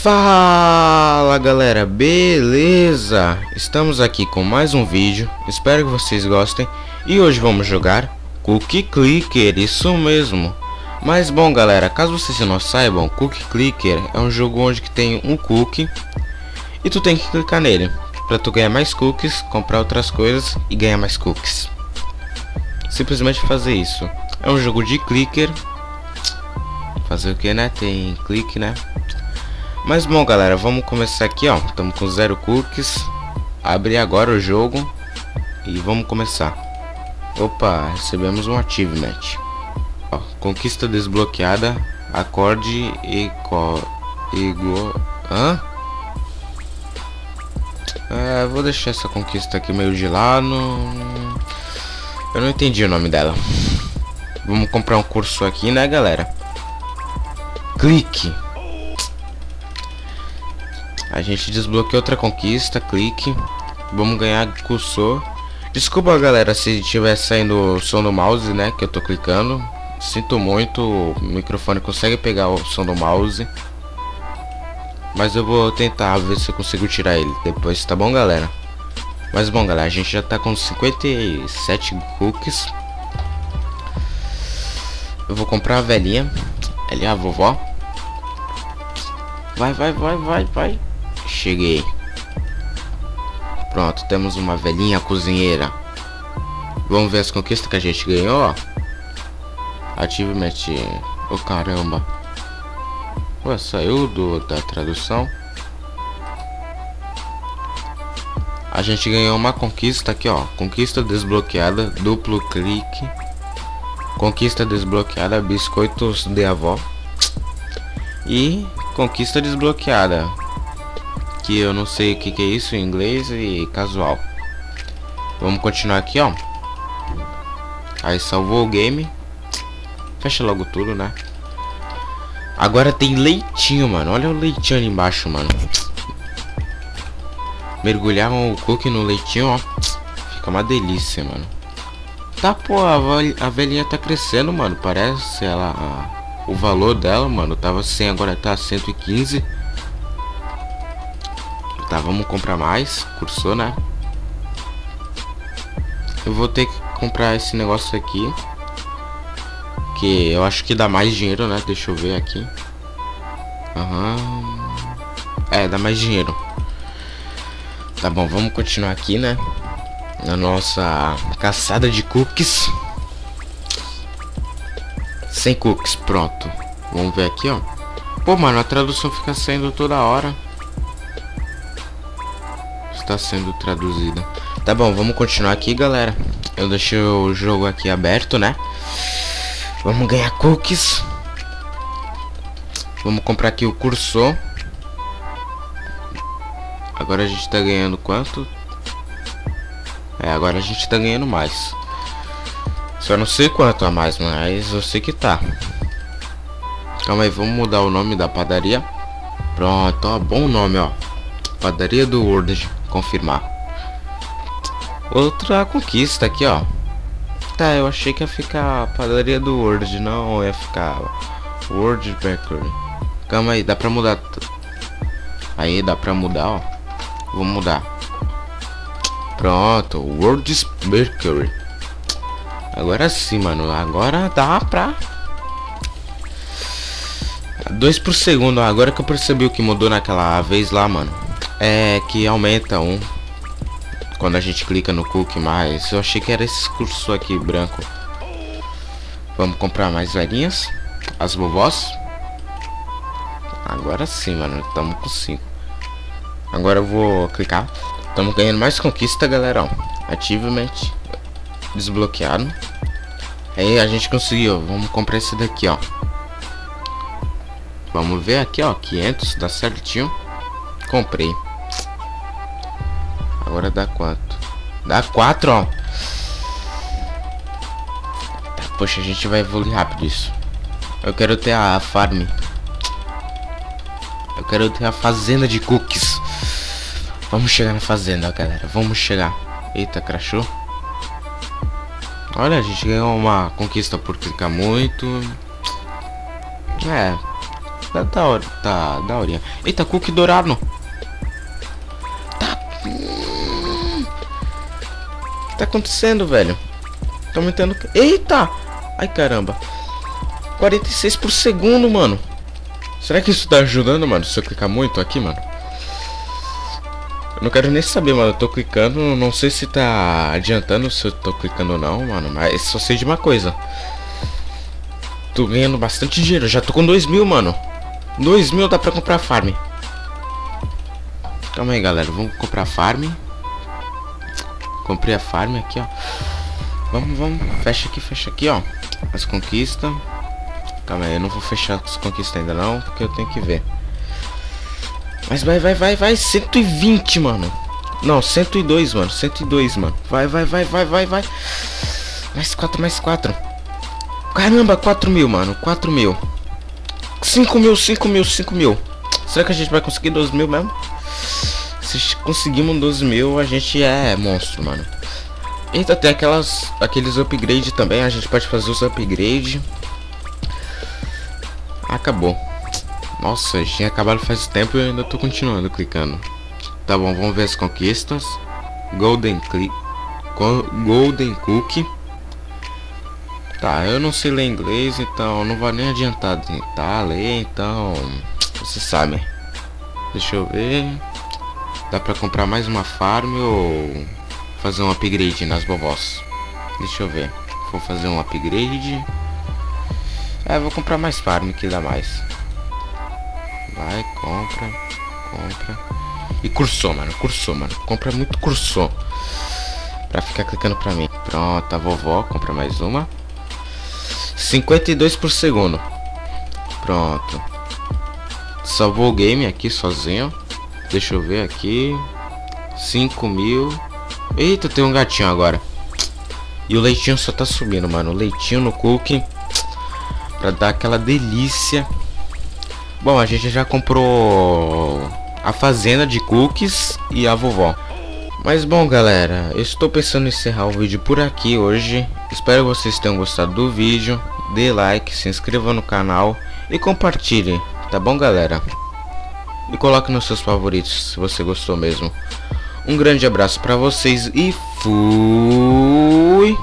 Fala galera, beleza? Estamos aqui com mais um vídeo, espero que vocês gostem E hoje vamos jogar Cookie Clicker, isso mesmo Mas bom galera, caso vocês não saibam, Cookie Clicker é um jogo onde que tem um cookie E tu tem que clicar nele Pra tu ganhar mais cookies, comprar outras coisas e ganhar mais cookies Simplesmente fazer isso É um jogo de clicker Fazer o que né? Tem clique né? Mas bom galera, vamos começar aqui ó. Estamos com zero cookies. Abre agora o jogo E vamos começar. Opa, recebemos um achievement. Ó, Conquista desbloqueada Acorde e co... Igual... Hã? É, vou deixar essa conquista aqui meio de lado. Eu não entendi o nome dela. Vamos comprar um curso aqui, né galera? Clique a gente desbloqueou outra conquista, clique. Vamos ganhar cursor. Desculpa galera se estiver saindo o som do mouse, né, que eu tô clicando. Sinto muito, o microfone consegue pegar o som do mouse. Mas eu vou tentar ver se eu consigo tirar ele depois, tá bom galera? Mas bom galera, a gente já tá com 57 cookies. Eu vou comprar a velhinha. Ali a vovó. Vai, vai, vai, vai, vai. Cheguei. Pronto, temos uma velhinha cozinheira. Vamos ver as conquistas que a gente ganhou. Achievement. Oh caramba. Ué, saiu do, da tradução. A gente ganhou uma conquista aqui, ó. Conquista desbloqueada, duplo clique. Conquista desbloqueada, biscoitos de avó. E conquista desbloqueada que eu não sei o que, que é isso em inglês e casual. Vamos continuar aqui, ó. Aí salvou o game. Fecha logo tudo, né? Agora tem leitinho, mano. Olha o leitinho ali embaixo, mano. Mergulhar o cookie no leitinho, ó. Fica uma delícia, mano. Tá, pô, a, velhinha tá crescendo, mano. Parece ela... O valor dela, mano, tava 100, agora tá 115. Tá, vamos comprar mais. Cursor, né? Eu vou ter que comprar esse negócio aqui. Que eu acho que dá mais dinheiro, né? Deixa eu ver aqui. Aham. Uhum. É, dá mais dinheiro. Tá bom, vamos continuar aqui, né? Na nossa caçada de cookies. Sem cookies, pronto. Vamos ver aqui, ó. Pô, mano, a tradução fica saindo toda hora está sendo traduzida. Tá bom, vamos continuar aqui, galera. Eu deixei o jogo aqui aberto, né? Vamos ganhar cookies. Vamos comprar aqui o cursor. Agora a gente tá ganhando quanto? É, agora a gente tá ganhando mais. Só não sei quanto a mais, mas eu sei que tá. Calma aí, vamos mudar o nome da padaria. Pronto, ó, bom nome, ó. Padaria do Word confirmar. Outra conquista aqui, ó. Tá, eu achei que ia ficar a padaria do Word, não ia ficar Word Bakery. Calma aí, dá pra mudar. Aí, dá pra mudar, ó. Vou mudar. Pronto, World Bakery. Agora sim, mano. Agora dá pra... 2 por segundo. Agora que eu percebi o que mudou naquela vez lá, mano é que aumenta um quando a gente clica no cookie mais. Eu achei que era esse curso aqui branco. Vamos comprar mais velhinhas, as vovós. Agora sim, mano, estamos com 5. Agora eu vou clicar. Estamos ganhando mais conquista, galera. Achievement desbloqueado. Aí a gente conseguiu. Vamos comprar esse daqui, ó. Vamos ver aqui, ó, 500, dá certinho. Comprei. Agora dá quanto? Dá quatro, ó. Poxa, a gente vai evoluir rápido isso. Eu quero ter a farm. Eu quero ter a fazenda de cookies. Vamos chegar na fazenda, galera. Vamos chegar. Eita, crashou. Olha, a gente ganhou uma conquista por clicar muito. É. Tá da hora. Tá da hora. Eita, cookie dourado. Tá acontecendo, velho? Tá aumentando. Eita! Ai, caramba. 46 por segundo, mano. Será que isso tá ajudando, mano? Se eu clicar muito aqui, mano. Eu não quero nem saber, mano. Eu tô clicando. Não sei se tá adiantando se eu tô clicando ou não, mano. Mas só sei de uma coisa. Tô ganhando bastante dinheiro. Já tô com 2 mil, mano. 2 mil dá pra comprar farm. Calma aí, galera. Vamos comprar farm. Comprei a farm aqui, ó. Vamos, vamos. Fecha aqui, fecha aqui, ó. As conquistas. Calma aí, eu não vou fechar as conquistas ainda não, porque eu tenho que ver. Mas vai, vai, vai, vai. 120, mano. Não, 102, mano. 102, mano. Vai, vai, vai, vai, vai, vai. Mais 4, mais 4. Caramba, 4 mil, mano. 4 mil. 5 mil, 5 mil, 5 mil. Será que a gente vai conseguir 12 mil mesmo? Se conseguimos 12 mil, a gente é monstro, mano. Eita, tem aquelas, aqueles upgrade também. A gente pode fazer os upgrade. Acabou. Nossa, tinha acabado faz tempo e eu ainda tô continuando clicando. Tá bom, vamos ver as conquistas. Golden Click. Golden Cookie. Tá, eu não sei ler inglês, então não vai nem adiantar tentar ler, então... Você sabe. Deixa eu ver. Dá pra comprar mais uma farm ou fazer um upgrade nas vovós? Deixa eu ver. Vou fazer um upgrade. É, vou comprar mais farm que dá mais. Vai, compra, compra. E cursou, mano, cursou, mano. Compra muito cursou. Pra ficar clicando pra mim. Pronto, a vovó compra mais uma. 52 por segundo. Pronto. Salvou o game aqui sozinho. Deixa eu ver aqui. 5 mil. Eita, tem um gatinho agora. E o leitinho só tá subindo, mano. O leitinho no cookie. Pra dar aquela delícia. Bom, a gente já comprou a fazenda de cookies e a vovó. Mas bom galera, eu estou pensando em encerrar o vídeo por aqui hoje. Espero que vocês tenham gostado do vídeo. Dê like, se inscreva no canal e compartilhe, tá bom galera? E coloque nos seus favoritos se você gostou mesmo. Um grande abraço para vocês e fui!